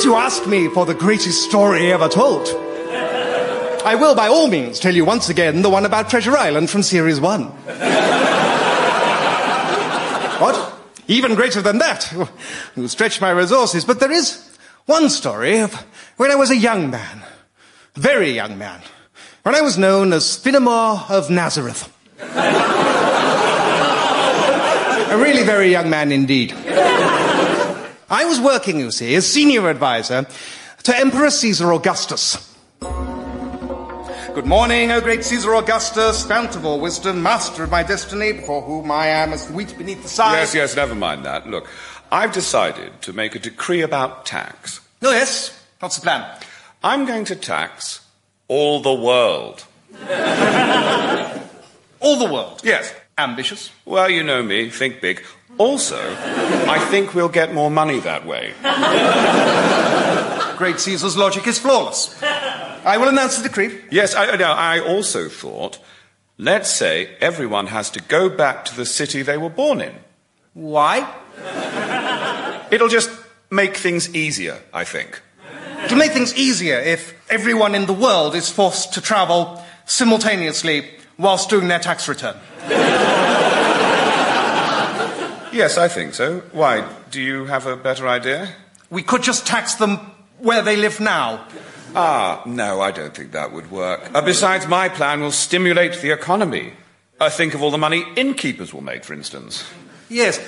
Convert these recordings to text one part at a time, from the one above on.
since you asked me for the greatest story ever told, I will by all means tell you once again the one about Treasure Island from Series 1. what? Even greater than that. You stretch my resources, but there is one story of when I was a young man, very young man, when I was known as Finnemore of Nazareth. a really very young man indeed. I was working, you see, as senior advisor to Emperor Caesar Augustus. Good morning, O great Caesar Augustus, fount of all wisdom, master of my destiny, before whom I am as the wheat beneath the scythe. Yes, yes, never mind that. Look, I've decided to make a decree about tax. Oh, yes. What's the plan? I'm going to tax all the world. All the world. Yes. Ambitious. Well, you know me, think big. Also, I think we'll get more money that way. Great Caesar's logic is flawless. I will announce the decree. Yes, I, no, I also thought, let's say everyone has to go back to the city they were born in. Why? It'll just make things easier, I think. To make things easier if everyone in the world is forced to travel simultaneously whilst doing their tax return. Yes, I think so. Why? Do you have a better idea? We could just tax them where they live now. Ah, no, I don't think that would work. Uh, besides, my plan will stimulate the economy. Uh, think of all the money innkeepers will make, for instance. Yes.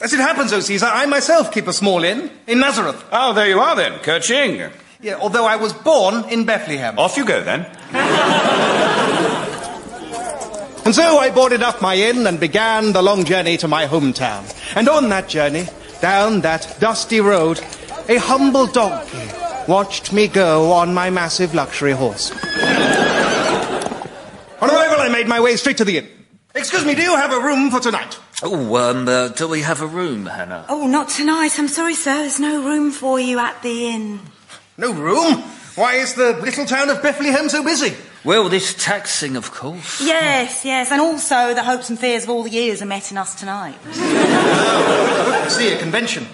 As it happens, O Caesar, I myself keep a small inn in Nazareth. Oh, there you are then, Kerching. Yeah, although I was born in Bethlehem. Off you go then. And so I boarded up my inn and began the long journey to my hometown. And on that journey, down that dusty road, a humble donkey watched me go on my massive luxury horse. on arrival, I made my way straight to the inn. Excuse me, do you have a room for tonight? Oh, um, uh, do we have a room, Hannah? Oh, not tonight. I'm sorry, sir. There's no room for you at the inn. No room? Why is the little town of Bethlehem so busy? Well, this taxing, of course. Yes, yes, and also the hopes and fears of all the years are met in us tonight. I see, a convention.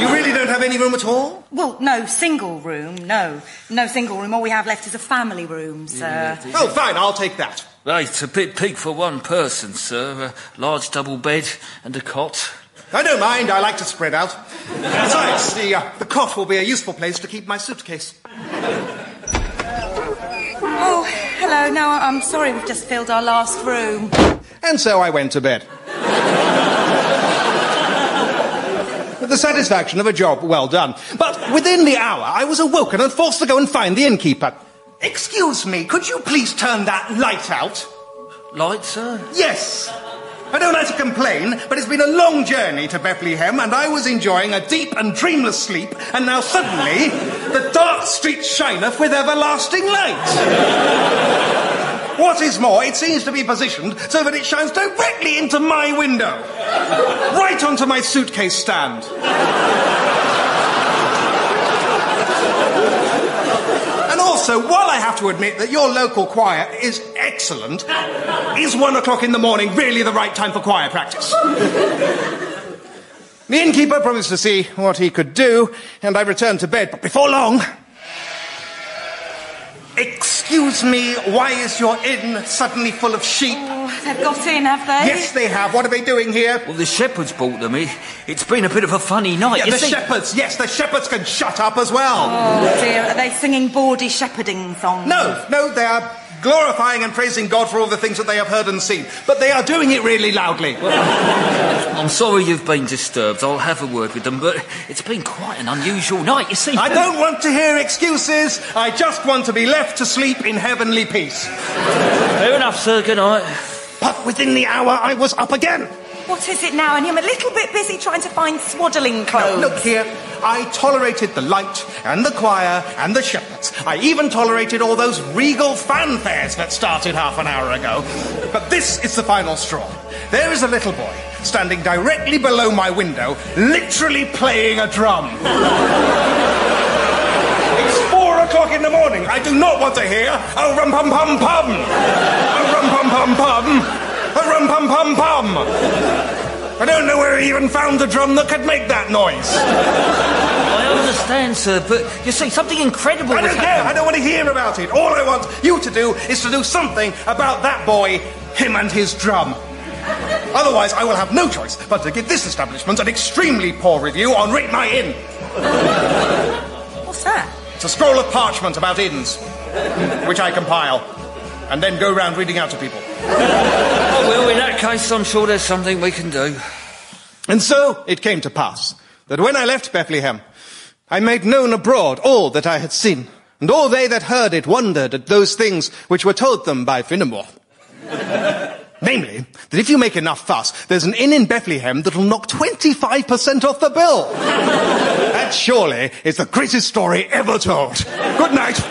you really don't have any room at all? Well, no single room, no. No single room. All we have left is a family room, sir. Oh, fine, I'll take that. Right, it's a bit big for one person, sir. A large double bed and a cot. I don't mind, I like to spread out. Besides, the, uh, the cot will be a useful place to keep my suitcase. Oh, hello. No, I'm sorry. We've just filled our last room. And so I went to bed. With the satisfaction of a job well done. But within the hour, I was awoken and forced to go and find the innkeeper. Excuse me, could you please turn that light out? Light, sir? Yes. I don't like to complain, but it's been a long journey to Bethlehem, and I was enjoying a deep and dreamless sleep, and now suddenly the dark street shineth with everlasting light. What is more, it seems to be positioned so that it shines directly into my window, right onto my suitcase stand. Also, while I have to admit that your local choir is excellent, is one o'clock in the morning really the right time for choir practice? The innkeeper promised to see what he could do, and I returned to bed, but before long. Excuse me, why is your inn suddenly full of sheep? Oh, they've got in, have they? Yes, they have. What are they doing here? Well, the shepherds brought them in. It's been a bit of a funny night, Yeah, you the see. shepherds. Yes, the shepherds can shut up as well. Oh, dear. Are they singing bawdy shepherding songs? No, no, they are glorifying and praising God for all the things that they have heard and seen. But they are doing it really loudly. I'm sorry you've been disturbed. I'll have a word with them, but it's been quite an unusual night, you see. I don't want to hear excuses. I just want to be left to sleep in heavenly peace. Fair enough, sir. Good night. But within the hour, I was up again. What is it now? And I'm a little bit busy trying to find swaddling clothes. Look here, I tolerated the light and the choir and the shepherds. I even tolerated all those regal fanfares that started half an hour ago. But this is the final straw. There is a little boy standing directly below my window, literally playing a drum. It's four o'clock in the morning. I do not want to hear a rum pum pum pum. A rum pum pum pum. A pum pum pum. I don't know where he even found the drum that could make that noise. I understand, sir, but you see, something incredible I don't care. happening. I don't want to hear about it. All I want you to do is to do something about that boy, him and his drum. Otherwise, I will have no choice but to give this establishment an extremely poor review on Rate My Inn. What's that? It's a scroll of parchment about inns, which I compile, and then go round reading out to people. Oh, well, in that case, I'm sure there's something we can do. And so it came to pass that when I left Bethlehem, I made known abroad all that I had seen, and all they that heard it wondered at those things which were told them by Finnemore. Namely, that if you make enough fuss, there's an inn in Bethlehem that'll knock 25% off the bill. that surely is the greatest story ever told. Good night.